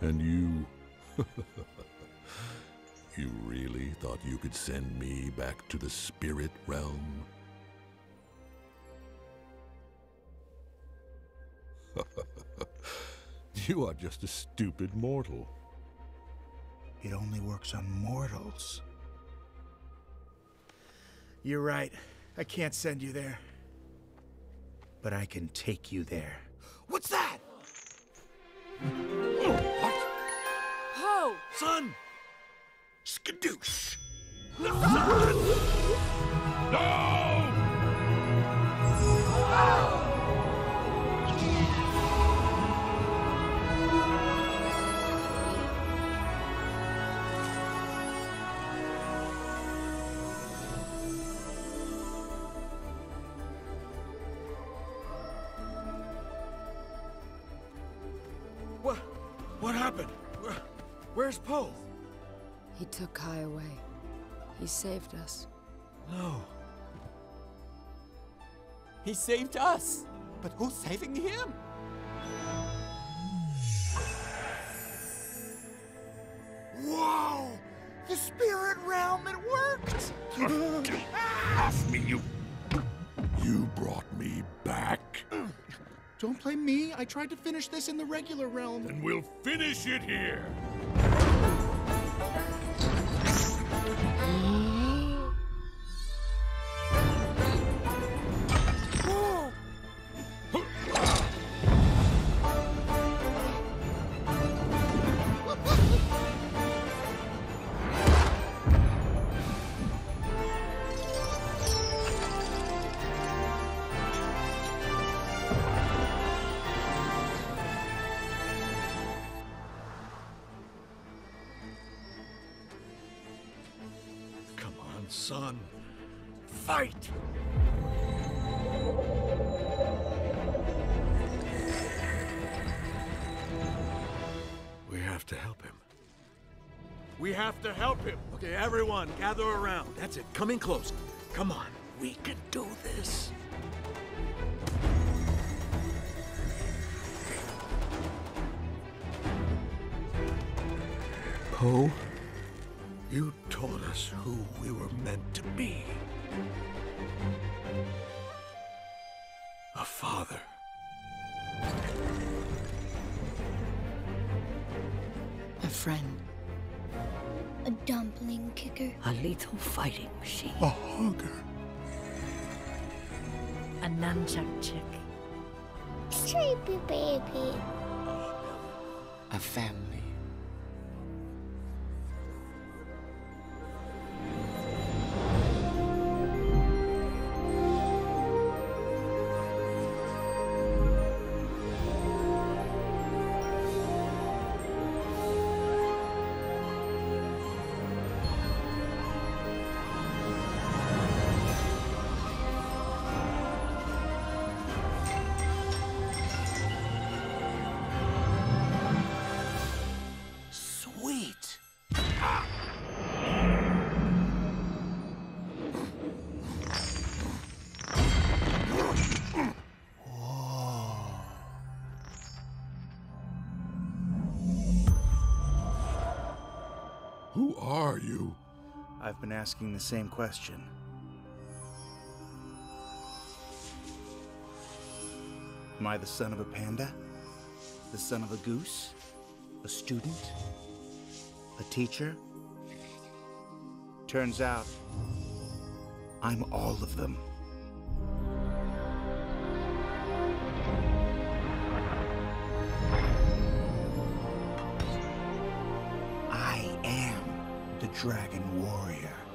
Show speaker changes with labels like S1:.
S1: And you. you really thought you could send me back to the spirit realm? you are just a stupid mortal.
S2: It only works on mortals. You're right. I can't send you there. But I can take you there. What's that? Son! Skadoosh! No! What? What happened? Where, where's Po?
S3: He took Kai away. He saved us.
S2: No.
S4: He saved us. But who's saving him?
S2: Whoa! The spirit realm, it worked!
S1: Off me, you. You brought me back.
S2: Don't blame me. I tried to finish this in the regular realm.
S1: And we'll finish it here.
S2: On, son. Fight! We have to help him. We have to help him. Okay, everyone, gather around. That's it. Coming close. Come on. We can do this. Po, you taught us who we were meant to be. A father.
S3: A friend.
S5: A dumpling kicker.
S6: A lethal fighting machine.
S2: A hugger.
S6: A nunchuck chick.
S5: Sleepy baby.
S4: A family.
S1: Who are you?
S2: I've been asking the same question. Am I the son of a panda? The son of a goose? A student? A teacher? Turns out, I'm all of them. Dragon Warrior.